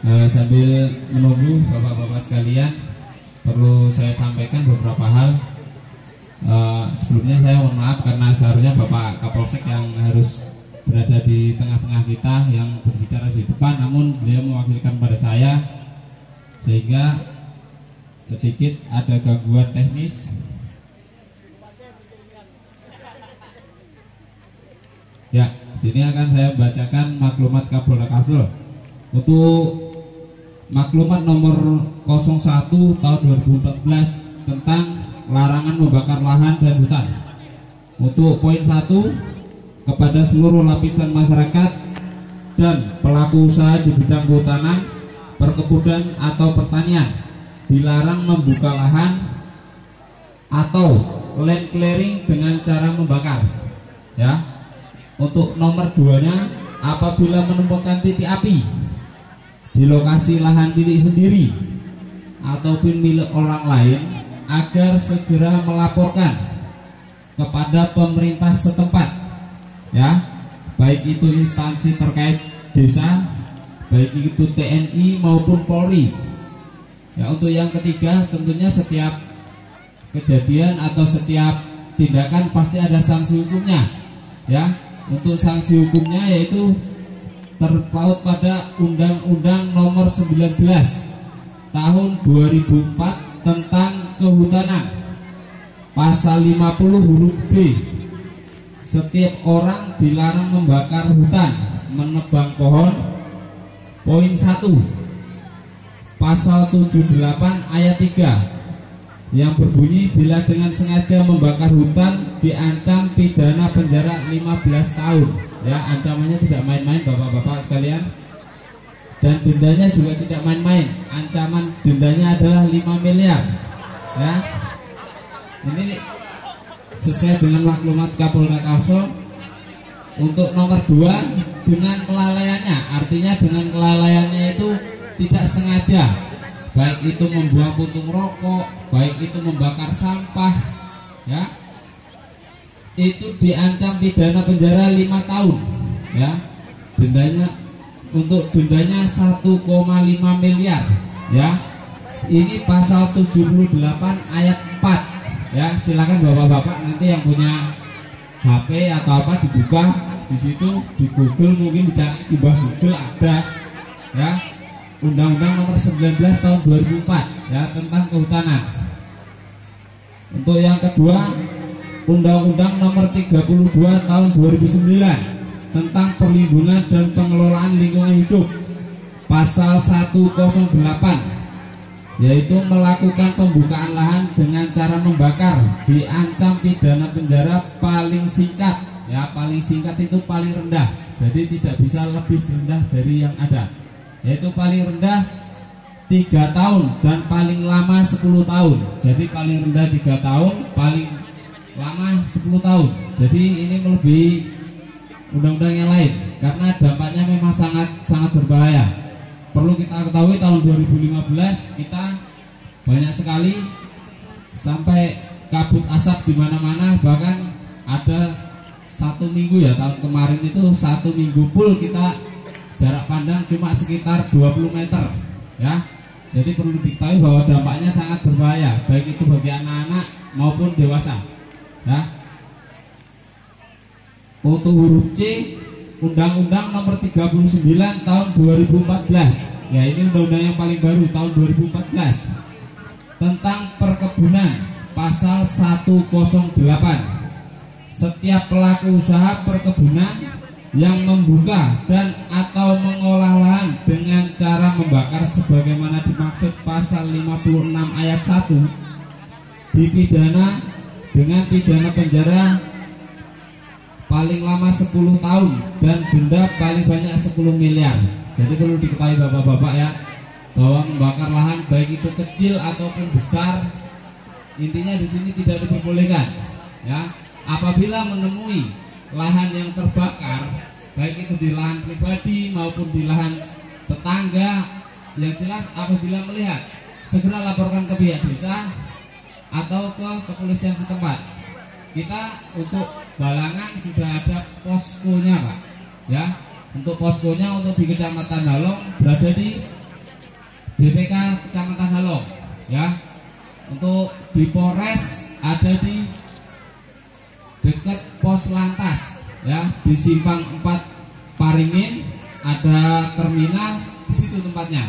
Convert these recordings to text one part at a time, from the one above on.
Eh, sambil menunggu bapak-bapak sekalian, perlu saya sampaikan beberapa hal. Eh, sebelumnya saya mohon maaf karena seharusnya Bapak Kapolsek yang harus berada di tengah-tengah kita yang berbicara di depan, namun beliau mewakilkan pada saya sehingga sedikit ada gangguan teknis. Ya, sini akan saya bacakan maklumat Kapolda Kalsel untuk maklumat nomor 01 tahun 2014 tentang larangan membakar lahan dan hutan. Untuk poin 1 kepada seluruh lapisan masyarakat dan pelaku usaha di bidang kehutanan, perkebunan atau pertanian dilarang membuka lahan atau land clearing dengan cara membakar. Ya. Untuk nomor 2-nya apabila menemukan titik api di lokasi lahan milik sendiri ataupun milik orang lain agar segera melaporkan kepada pemerintah setempat ya. Baik itu instansi terkait desa baik itu TNI maupun Polri. Ya untuk yang ketiga tentunya setiap kejadian atau setiap tindakan pasti ada sanksi hukumnya ya. Untuk sanksi hukumnya yaitu terpaut pada Undang-Undang Nomor 19 Tahun 2004 tentang kehutanan. Pasal 50 huruf B. Setiap orang dilarang membakar hutan, menebang pohon. Poin 1. Pasal 78 ayat 3 yang berbunyi bila dengan sengaja membakar hutan diancam pidana penjara 15 tahun ya ancamannya tidak main-main bapak-bapak sekalian. Dan dendanya juga tidak main-main. Ancaman dendanya adalah 5 miliar. Ya. Ini sesuai dengan maklumat Kapolda Kalsel untuk nomor 2 dengan kelalaiannya. Artinya dengan kelalaiannya itu tidak sengaja. Baik itu membuang puntung rokok baik itu membakar sampah ya itu diancam pidana penjara lima tahun ya. Dendanya untuk dendanya 1,5 miliar ya. Ini pasal 78 ayat 4 ya. Silakan bapak-bapak nanti yang punya HP atau apa dibuka di situ di Google mungkin dicari di bawah Google ada ya. Undang-Undang Nomor 19 Tahun 2004 ya tentang kehutanan. Untuk yang kedua Undang-Undang Nomor 32 Tahun 2009 tentang perlindungan dan pengelolaan lingkungan hidup pasal 108 yaitu melakukan pembukaan lahan dengan cara membakar diancam pidana penjara paling singkat. Ya paling singkat itu paling rendah. Jadi tidak bisa lebih rendah dari yang ada. Yaitu paling rendah tiga tahun dan paling lama 10 tahun. Jadi paling rendah tiga tahun paling lama 10 tahun. Jadi ini melebihi undang-undang yang lain karena dampaknya memang sangat sangat berbahaya. Perlu kita ketahui tahun 2015 kita banyak sekali sampai kabut asap di mana-mana bahkan ada satu minggu ya tahun kemarin itu satu minggu full kita jarak pandang cuma sekitar 20 meter ya. Jadi perlu diketahui bahwa dampaknya sangat berbahaya baik itu bagi anak-anak maupun dewasa ya untuk huruf C Undang-Undang nomor 39 tahun 2014 ya ini undang-undang yang paling baru tahun 2014 tentang perkebunan pasal 108 setiap pelaku usaha perkebunan yang membuka dan atau mengolah lahan dengan cara membakar sebagaimana dimaksud pasal 56 ayat 1 dipidana dengan pidana penjara paling lama 10 tahun dan denda paling banyak 10 miliar. Jadi perlu diketahui bapak-bapak ya bahwa membakar lahan baik itu kecil ataupun besar intinya di sini tidak diperbolehkan ya apabila menemui lahan yang terbakar baik itu di lahan pribadi maupun di lahan tetangga yang jelas apabila melihat segera laporkan ke pihak desa atau ke kepolisian setempat. Kita untuk Balangan sudah ada poskonya, Pak. Ya, untuk poskonya untuk di Kecamatan Halong berada di BPK Kecamatan Halo ya untuk di Polres ada di dekat pos lantas ya di simpang 4 Paringin ada terminal di situ tempatnya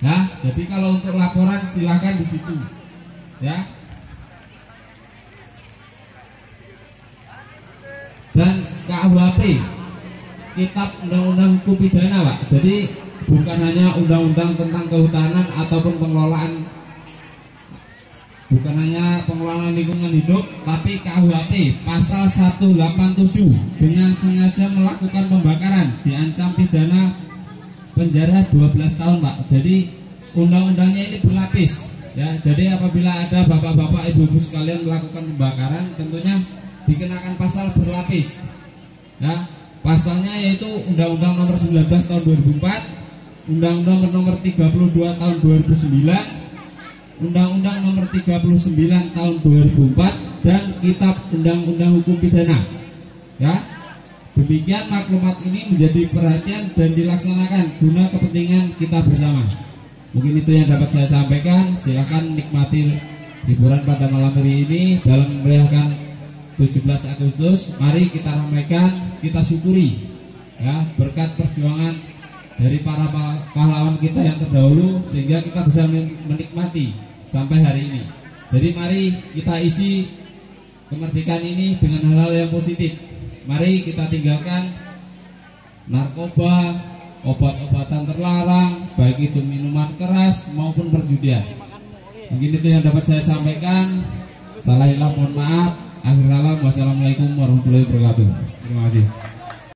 ya jadi kalau untuk laporan silakan di situ ya dan KUHP Kitab Undang-Undang Hukum Pidana Pak. Jadi bukan hanya undang-undang tentang kehutanan ataupun pengelolaan. Bukan hanya pengelolaan lingkungan hidup tapi KUHP pasal 187 dengan sengaja melakukan pembakaran diancam pidana penjara 12 tahun Pak. Jadi undang-undangnya ini berlapis. Ya jadi apabila ada bapak-bapak ibu-ibu sekalian melakukan pembakaran tentunya dikenakan pasal berlapis ya pasalnya yaitu Undang-Undang Nomor 19 Tahun 2004 Undang-Undang Nomor 32 Tahun 2009 Undang-Undang Nomor 39 Tahun 2004 dan Kitab Undang-Undang Hukum Pidana. Ya. Demikian maklumat ini menjadi perhatian dan dilaksanakan guna kepentingan kita bersama. Mungkin itu yang dapat saya sampaikan. Silakan nikmati hiburan pada malam hari ini dalam merayakan 17 Agustus. Mari kita ramaikan, kita syukuri ya berkat perjuangan dari para pahlawan kita yang terdahulu sehingga kita bisa menikmati sampai hari ini. Jadi mari kita isi kemerdekaan ini dengan hal-hal yang positif. Mari kita tinggalkan narkoba, obat-obatan terlarang, baik itu minuman keras maupun perjudian. Mungkin itu yang dapat saya sampaikan. Salah hilang mohon maaf. Akhir wassalamualaikum warahmatullahi wabarakatuh. Terima kasih.